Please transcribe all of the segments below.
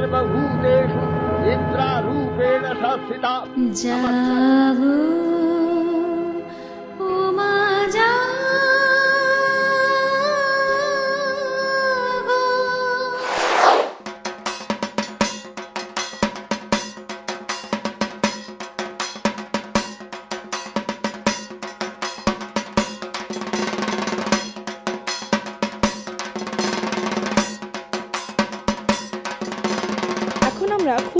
सर्वभूतेषु इन्द्रारूपेण संस्थिता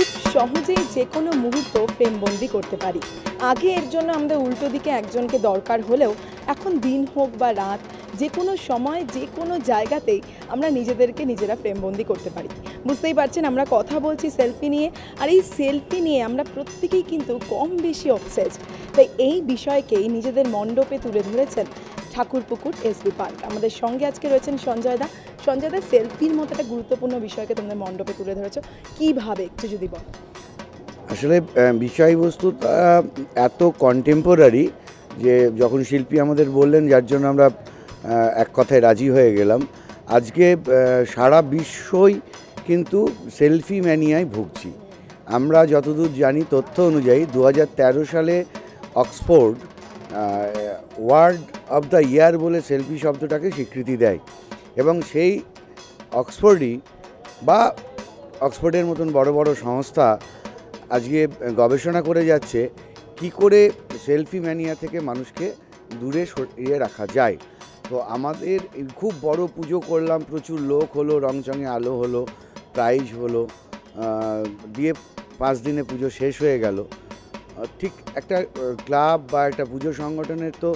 খুব সহজেই যে কোনো মুহূর্ত ফ্রেমবন্দি করতে পারি। আগে এর জন্য আমাদের উল্টো দিকে একজনকে দরকার হলেও এখন দিন হোক বা রাত, যে কোনো সময়, যে কোনো জায়গাতেই আমরা নিজেদেরকে নিজেরা ফ্রেমবন্দি করতে পারি। বুঝতেই পারছেন, আমরা কথা বলছি সেলফি নিয়ে, আর এই সেলফি নিয়ে আমরা প্রত্যেকেই কিন্তু কম বেশি অবসেসড তাই এই বিষয়কেই নিজেদের মণ্ডপে তুলে ধরেছেন ঠাকুরপুকুর এসবি পার্ক আমাদের সঙ্গে আজকে রয়েছেন সঞ্জয় দা। সঞ্জয় দা সেলফির মতো একটা গুরুত্বপূর্ণ বিষয়কে তোমাদের মণ্ডপে তুলে ধরেছো। কীভাবে, একটু যদি বল? আসলে বিষয়বস্তুটা এত কন্টেম্পোরারি যে যখন শিল্পী আমাদের বললেন, যার জন্য আমরা এক কথায় রাজি হয়ে গেলাম, আজকে সারা বিশ্বই কিন্তু সেলফি ম্যানিয়ায় ভুগছি। আমরা যতদূর জানি তথ্য অনুযায়ী দু হাজার তেরো সালে Oxford word of the year বলে সেলফি শব্দটাকে স্বীকৃতি দেয় এবং সেই অক্সফোর্ডই বা অক্সফোর্ডের মতন বড় বড় সংস্থা আজকে গবেষণা করে যাচ্ছে কি করে সেলফি ম্যানিয়া থেকে মানুষকে দূরে সরিয়ে রাখা যায়। তো আমাদের খুব বড় পুজো করলাম, প্রচুর লোক হলো রংচঙে আলো হলো প্রাইজ হলো দিয়ে পাঁচ দিনে পুজো শেষ হয়ে গেল। ঠিক একটা ক্লাব বা একটা পুজো সংগঠনের তো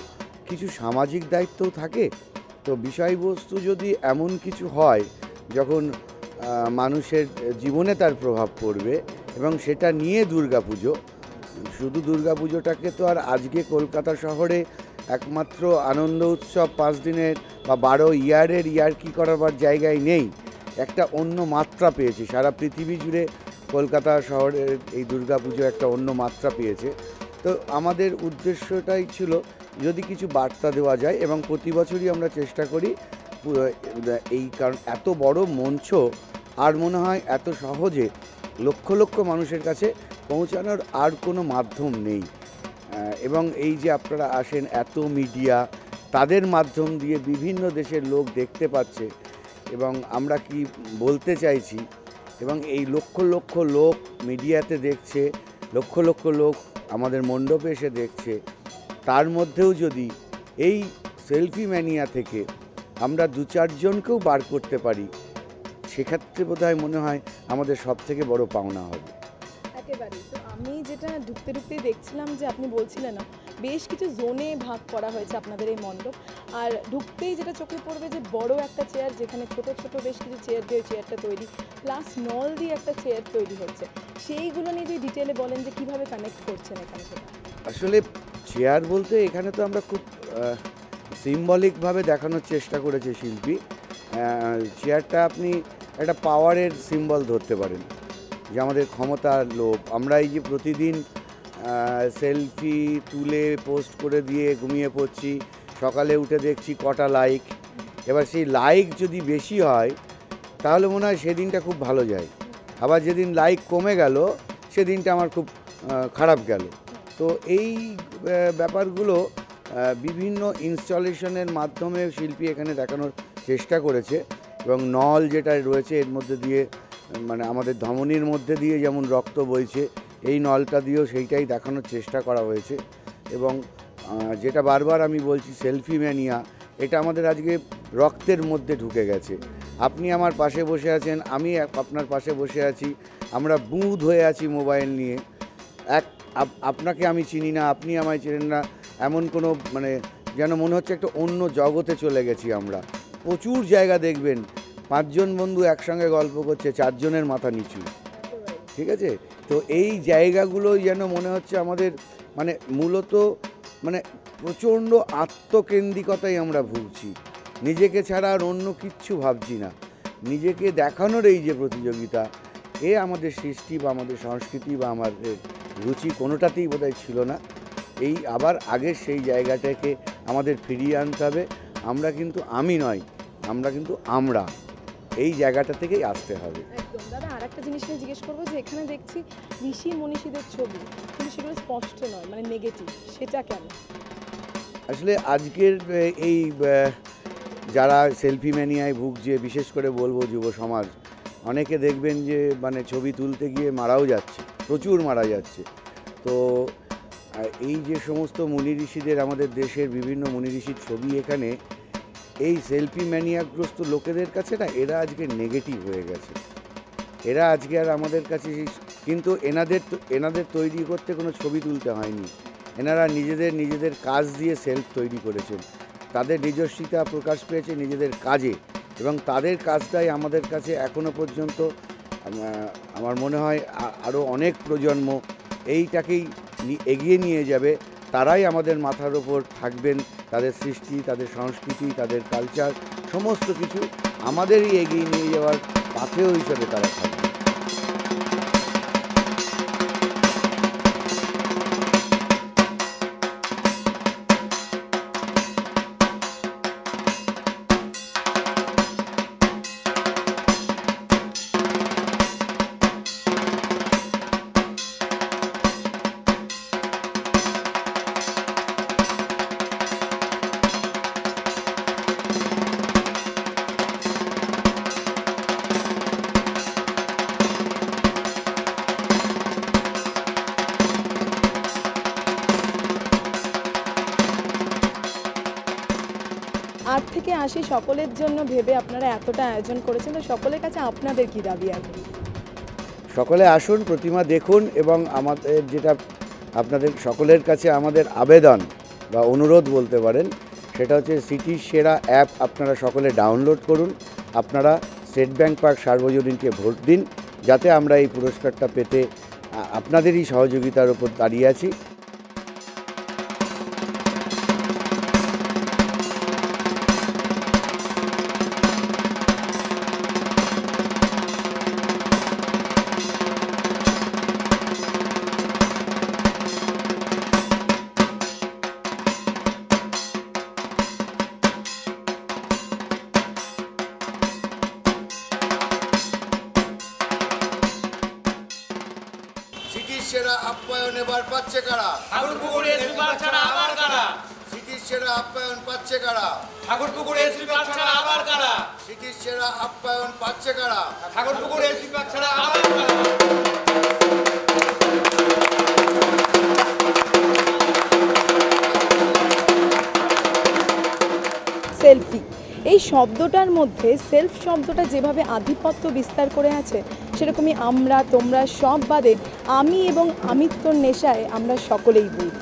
কিছু সামাজিক দায়িত্বও থাকে। তো বিষয়বস্তু যদি এমন কিছু হয়, যখন মানুষের জীবনে তার প্রভাব পড়বে এবং সেটা নিয়ে দুর্গাপুজো, শুধু দুর্গাপুজোটাকে তো আর আজকে কলকাতা শহরে একমাত্র আনন্দ উৎসব পাঁচ দিনের বা বারো ইয়ারের ইয়ার কি করাবার জায়গায় নেই। একটা অন্য মাত্রা পেয়েছে। সারা পৃথিবী জুড়ে কলকাতা শহরের এই দুর্গাপুজো একটা অন্য মাত্রা পেয়েছে। তো আমাদের উদ্দেশ্যটাই ছিল যদি কিছু বার্তা দেওয়া যায় এবং প্রতি বছরই আমরা চেষ্টা করি, এই কারণ এত বড় মঞ্চ আর মনে হয় এত সহজে লক্ষ লক্ষ মানুষের কাছে পৌঁছানোর আর কোনো মাধ্যম নেই। এবং এই যে আপনারা আসেন এত মিডিয়া, তাদের মাধ্যম দিয়ে বিভিন্ন দেশের লোক দেখতে পাচ্ছে এবং আমরা কি বলতে চাইছি এবং এই লক্ষ লক্ষ লোক মিডিয়াতে দেখছে, লক্ষ লক্ষ লোক আমাদের মণ্ডপে এসে দেখছে। তার মধ্যেও যদি এই সেলফি ম্যানিয়া থেকে আমরা দু চারজনকেও বার করতে পারি, সেক্ষেত্রে বোধহয় মনে হয় আমাদের সব থেকে বড় পাওনা হবে। একেবারেই। তো আমি যেটা ঢুকতে ঢুকতেই দেখছিলাম যে আপনি বলছিলেন না, বেশ কিছু জোনে ভাগ করা হয়েছে আপনাদের এই মণ্ডপ। আর ঢুকতেই যেটা চোখে পড়বে যে বড় একটা চেয়ার যেখানে ছোট ছোট বেশ কিছু চেয়ার দিয়ে চেয়ারটা তৈরি প্লাস নল দিয়ে একটা চেয়ার তৈরি হচ্ছে। সেইগুলো নিয়ে যদি ডিটেলে বলেন যে কীভাবে কানেক্ট করছেন এখানে সেটা। আসলে চেয়ার বলতে এখানে তো আমরা খুব সিম্বলিকভাবে দেখানোর চেষ্টা করেছে শিল্পী। চেয়ারটা আপনি একটা পাওয়ারের সিম্বল ধরতে পারেন। যে আমাদের ক্ষমতার লোভ। আমরা এই যে প্রতিদিন সেলফি তুলে পোস্ট করে দিয়ে ঘুমিয়ে পড়ছি, সকালে উঠে দেখছি কটা লাইক এবার সেই লাইক যদি বেশি হয়, তাহলে মনে হয় সেদিনটা খুব ভালো যায়। আবার যেদিন লাইক কমে গেল, সেদিনটা আমার খুব খারাপ গেল। তো এই ব্যাপারগুলো বিভিন্ন ইনস্টলেশনের মাধ্যমে শিল্পী এখানে দেখানোর চেষ্টা করেছে এবং নল যেটা রয়েছে এর মধ্যে দিয়ে মানে আমাদের ধমনির মধ্যে দিয়ে যেমন রক্ত বইছে, এই নলটা দিয়েও সেইটাই দেখানোর চেষ্টা করা হয়েছে। এবং যেটা বারবার আমি বলছি, সেলফি ম্যানিয়া, এটা আমাদের আজকে রক্তের মধ্যে ঢুকে গেছে। আপনি আমার পাশে বসে আছেন, আমি আপনার পাশে বসে আছি, আমরা বুঁদ হয়ে আছি মোবাইল নিয়ে। এক, আপ- আপনাকে আমি চিনি না, আপনি আমায় চেনেন না, এমন কোনো মানে যেন মনে হচ্ছে একটা অন্য জগতে চলে গেছি আমরা। প্রচুর জায়গা দেখবেন পাঁচজন বন্ধু একসঙ্গে গল্প করছে, চারজনের মাথা নিচু। ঠিক আছে? তো এই জায়গাগুলোই যেন মনে হচ্ছে আমাদের মানে মূলত মানে প্রচণ্ড আত্মকেন্দ্রিকতায় আমরা ভুগছি। নিজেকে ছাড়া আর অন্য কিচ্ছু ভাবছি না। নিজেকে দেখানোর এই যে প্রতিযোগিতা, এ আমাদের সৃষ্টি বা আমাদের সংস্কৃতি বা আমাদের রুচি কোনোটাতেই বোধহয় ছিল না। এই আবার আগের সেই জায়গাটাকে আমাদের ফিরিয়ে আনতে হবে। আমরা কিন্তু আমি নয়, আমরা কিন্তু আমরা। এই জায়গাটা থেকেই আসতে হবে। একদম। দাদা আর একটা জিনিস নিয়ে জিজ্ঞেস করব যে এখানে দেখছি ঋষি মনীষীদের ছবি কিন্তু সেগুলো স্পষ্ট নয় মানে নেগেটিভ সেটা কেন? আসলে আজকের এই যারা সেলফি ম্যানিয়ায় ভুগছে বিশেষ করে বলব যুব সমাজ অনেকে দেখবেন যে মানে ছবি তুলতে গিয়ে মারাও যাচ্ছে প্রচুর মারা যাচ্ছে। তো এই যে সমস্ত মুনি ঋষিদের আমাদের দেশের বিভিন্ন মুনি ঋষির ছবি এখানে এই সেলফি ম্যানিয়াগ্রস্ত লোকেদের কাছে না, এরা আজকে নেগেটিভ হয়ে গেছে। এরা আজকে আর আমাদের কাছে কিন্তু এনাদের এনাদের তৈরি করতে কোনো ছবি তুলতে হয়নি। এনারা নিজেদের নিজেদের কাজ দিয়ে সেলফ তৈরি করেছেন। তাদের নিজস্বতা প্রকাশ পেয়েছে নিজেদের কাজে এবং তাদের কাজটাই আমাদের কাছে এখনও পর্যন্ত আমার মনে হয় আরও অনেক প্রজন্ম এইটাকেই এগিয়ে নিয়ে যাবে। তারাই আমাদের মাথার ওপর থাকবেন তাদের সৃষ্টি, তাদের সংস্কৃতি, তাদের কালচার সমস্ত কিছু আমাদেরই এগিয়ে নিয়ে যাওয়ার পাথেয় হিসেবে তারা থাকবে আট থেকে আশি সকলের জন্য ভেবে আপনারা এতটা আয়োজন করেছেন, তো সকলের কাছে আপনাদের কি দাবি আর? সকলে আসুন, প্রতিমা দেখুন এবং আমাদের যেটা আপনাদের সকলের কাছে আমাদের আবেদন বা অনুরোধ বলতে পারেন, সেটা হচ্ছে সিটির সেরা অ্যাপ আপনারা সকলে ডাউনলোড করুন। আপনারা স্টেট ব্যাংক পার্ক সার্বজনীনকে ভোট দিন, যাতে আমরা এই পুরস্কারটা পেতে আপনাদেরই সহযোগিতার উপর দাঁড়িয়ে আছি। এবার পাচ্ছে কারা? ঠাকুরপুকুরে এসপি পার্ক ছাড়া আবার কারা? সিটির সেরা আপ্যায়ন পাচ্ছে কারা? ঠাকুরপুকুরে এসপি পার্ক ছাড়া আবার কারা? সিটির সেরা আপ্যায়ন পাচ্ছে কারা? ঠাকুরপুকুরে এসপি পার্ক ছাড়া আবার কারা? সেলফি। এই শব্দটার মধ্যে সেলফ শব্দটা যেভাবে আধিপত্য বিস্তার করে আছে সেরকমই আমরা তোমরা সব বাদে আমি এবং আমিত্বর নেশায় আমরা সকলেই বুঝ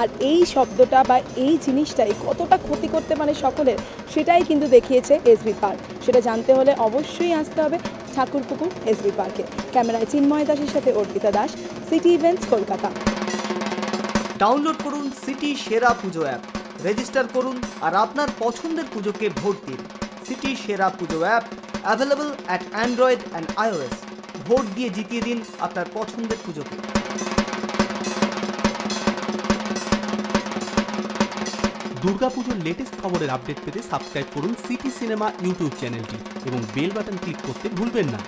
আর এই শব্দটা বা এই জিনিসটাই কতটা ক্ষতি করতে পারে সকলের, সেটাই কিন্তু দেখিয়েছে এসবি পার্ক। সেটা জানতে হলে অবশ্যই আসতে হবে ঠাকুরপুকুর এসবি পার্কে। ক্যামেরায় চিন্ময় দাসের সাথে Arpita Das, city events Kolkata. Download করুন সিটি সেরা পুজো অ্যাপ, রেজিস্টার করুন আর আপনার পছন্দের পুজোকে ভোট দিন। সিটি সেরা Puja app available at Android and iOS vote দিয়ে জিতিয়ে দিন আপনার পছন্দের পুজোকে। দুর্গাপুজোর লেটেস্ট খবরের আপডেট পেতে সাবস্ক্রাইব করুন সিটি সিনেমা ইউটিউব চ্যানেলটি এবং বেল বাটন ক্লিক করতে ভুলবেন না।